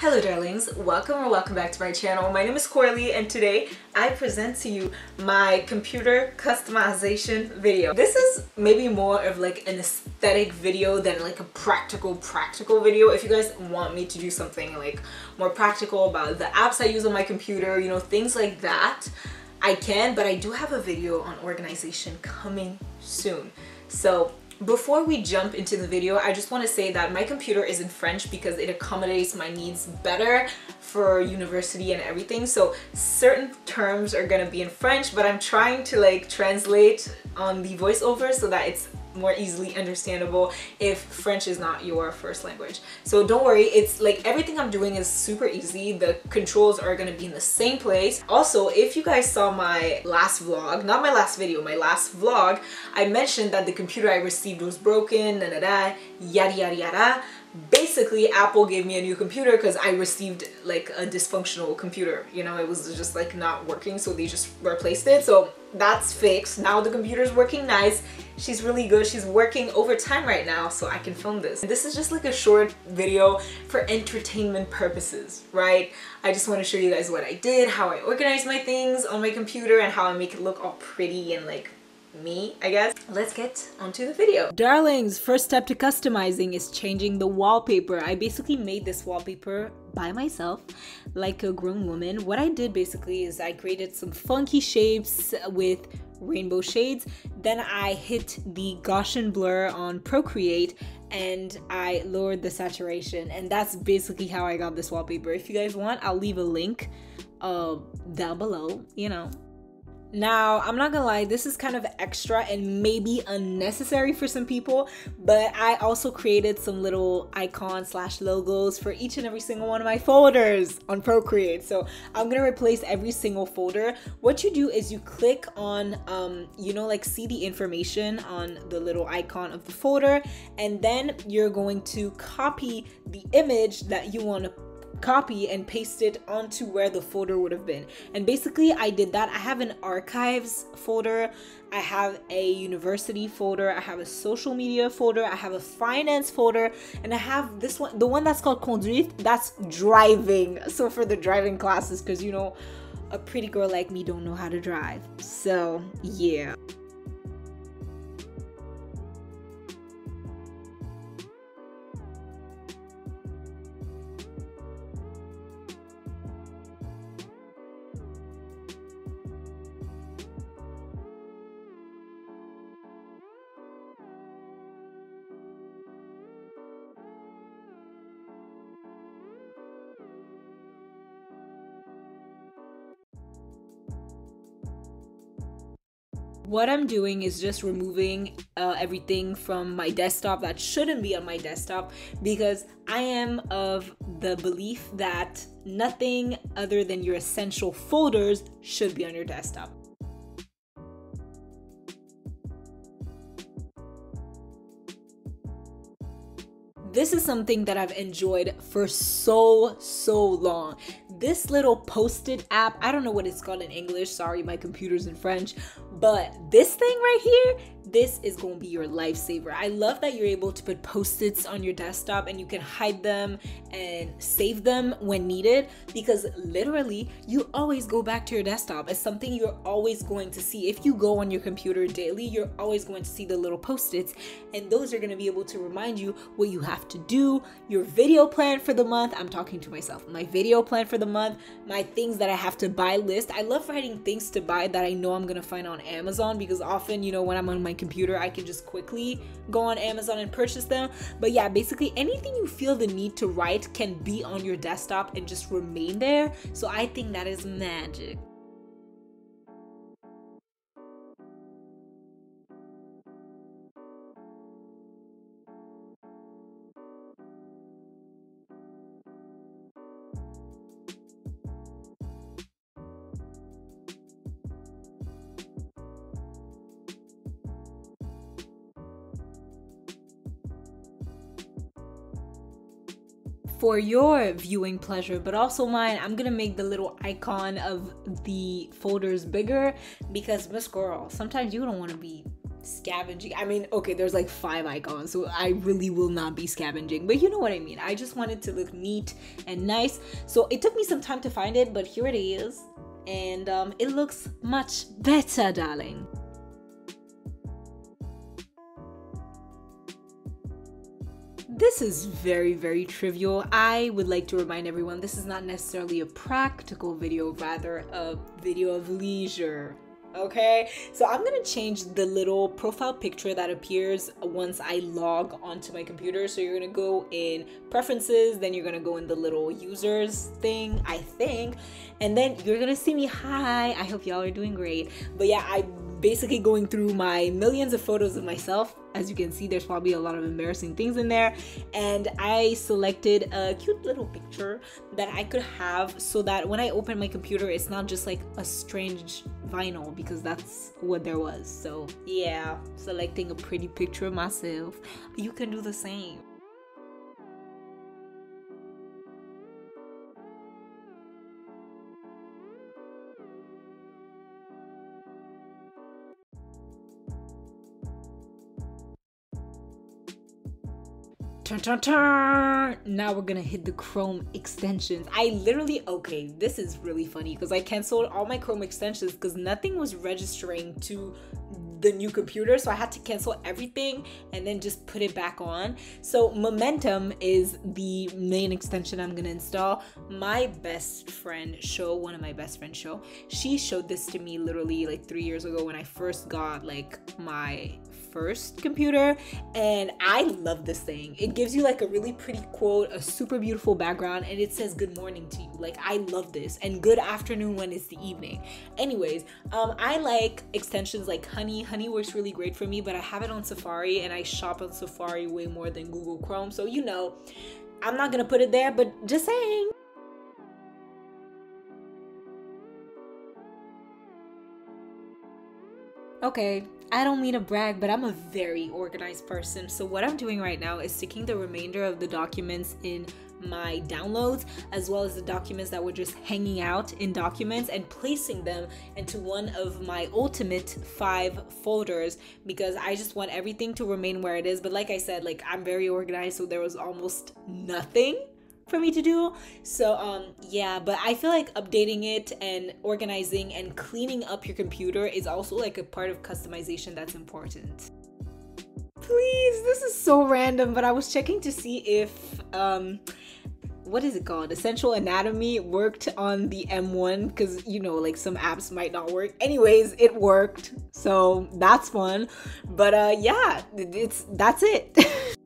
Hello darlings, welcome or welcome back to my channel. My name is Coralie and today I present to you my computer customization video. This is maybe more of like an aesthetic video than like a practical practical video. If you guys want me to do something like more practical about the apps I use on my computer, you know, things like that, I can, but I do have a video on organization coming soon. So before we jump into the video, I just want to say that my computer is in French because it accommodates my needs better for university and everything. So certain terms are gonna be in French, but I'm trying to like translate on the voiceover so that it's more easily understandable if French is not your first language. So don't worry, it's like everything I'm doing is super easy. The controls are gonna be in the same place. Also, if you guys saw my last vlog, not my last video, my last vlog, I mentioned that the computer I received was broken, da da da, yada yada yada basically Apple gave me a new computer because I received like a dysfunctional computer you know? It was just like not working so they just replaced it. So that's fixed. Now the computer's working nice. She's really good. She's working overtime right now so I can film this. This is just like a short video for entertainment purposes right? I just want to show you guys what I did how I organize my things on my computer and how I make it look all pretty and like me, I guess. Let's get onto the video. Darlings, first step to customizing is changing the wallpaper. I basically made this wallpaper by myself like a grown woman. What I did basically is I created some funky shapes with rainbow shades. Then I hit the Gaussian blur on Procreate and I lowered the saturation and that's basically how I got this wallpaper. If you guys want, I'll leave a link uh, down below, you know, now, I'm not gonna lie, this is kind of extra and maybe unnecessary for some people, but I also created some little icons slash logos for each and every single one of my folders on Procreate. So I'm gonna replace every single folder. What you do is you click on, um, you know, like see the information on the little icon of the folder, and then you're going to copy the image that you wanna copy and paste it onto where the folder would have been. And basically I did that. I have an archives folder, I have a university folder, I have a social media folder, I have a finance folder, and I have this one, the one that's called conduite, that's driving. So for the driving classes, because you know, a pretty girl like me don't know how to drive. So yeah. What I'm doing is just removing uh, everything from my desktop that shouldn't be on my desktop because I am of the belief that nothing other than your essential folders should be on your desktop. this is something that I've enjoyed for so, so long. This little post-it app, I don't know what it's called in English, sorry, my computer's in French, but this thing right here this is going to be your lifesaver. I love that you're able to put post-its on your desktop and you can hide them and save them when needed because literally you always go back to your desktop. It's something you're always going to see. If you go on your computer daily, you're always going to see the little post-its and those are going to be able to remind you what you have to do, your video plan for the month. I'm talking to myself. My video plan for the month, my things that I have to buy list. I love writing things to buy that I know I'm going to find on Amazon because often, you know, when I'm on my computer, I can just quickly go on Amazon and purchase them. But yeah, basically anything you feel the need to write can be on your desktop and just remain there. So I think that is magic. For your viewing pleasure, but also mine, I'm gonna make the little icon of the folders bigger because Miss Girl, sometimes you don't wanna be scavenging. I mean, okay, there's like five icons, so I really will not be scavenging, but you know what I mean. I just wanted it to look neat and nice. So it took me some time to find it, but here it is. And um, it looks much better, darling. This is very, very trivial. I would like to remind everyone this is not necessarily a practical video, rather a video of leisure okay so i'm gonna change the little profile picture that appears once i log onto my computer so you're gonna go in preferences then you're gonna go in the little users thing i think and then you're gonna see me hi i hope y'all are doing great but yeah I'm basically going through my millions of photos of myself. As you can see, there's probably a lot of embarrassing things in there. And I selected a cute little picture that I could have so that when I open my computer, it's not just like a strange vinyl because that's what there was. So yeah, selecting a pretty picture of myself. You can do the same. Turn, turn, turn. Now we're gonna hit the Chrome extensions. I literally, okay, this is really funny because I canceled all my Chrome extensions because nothing was registering to the new computer so i had to cancel everything and then just put it back on so momentum is the main extension i'm gonna install my best friend show one of my best friends show she showed this to me literally like three years ago when i first got like my first computer and I love this thing. It gives you like a really pretty quote, a super beautiful background, and it says good morning to you. Like I love this and good afternoon when it's the evening. Anyways, um, I like extensions like Honey. Honey works really great for me, but I have it on Safari and I shop on Safari way more than Google Chrome. So you know, I'm not gonna put it there, but just saying. Okay, I don't mean to brag, but I'm a very organized person. So what I'm doing right now is sticking the remainder of the documents in my downloads as well as the documents that were just hanging out in documents and placing them into one of my ultimate five folders because I just want everything to remain where it is. But like I said, like I'm very organized, so there was almost nothing for me to do. So um yeah, but I feel like updating it and organizing and cleaning up your computer is also like a part of customization that's important. Please, this is so random, but I was checking to see if um what is it called? Essential Anatomy worked on the M1 because you know, like some apps might not work. Anyways, it worked, so that's fun. But uh, yeah, it's that's it.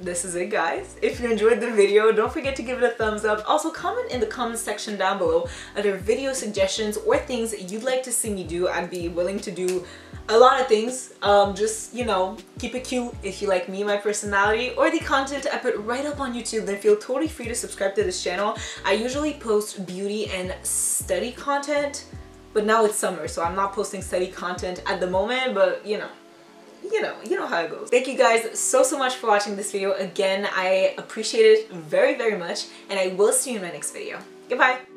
this is it guys if you enjoyed the video don't forget to give it a thumbs up also comment in the comment section down below other video suggestions or things you'd like to see me do i'd be willing to do a lot of things um, just you know keep it cute if you like me my personality or the content i put right up on youtube then feel totally free to subscribe to this channel i usually post beauty and study content but now it's summer so i'm not posting study content at the moment but you know you know, you know how it goes. Thank you guys so, so much for watching this video. Again, I appreciate it very, very much, and I will see you in my next video. Goodbye.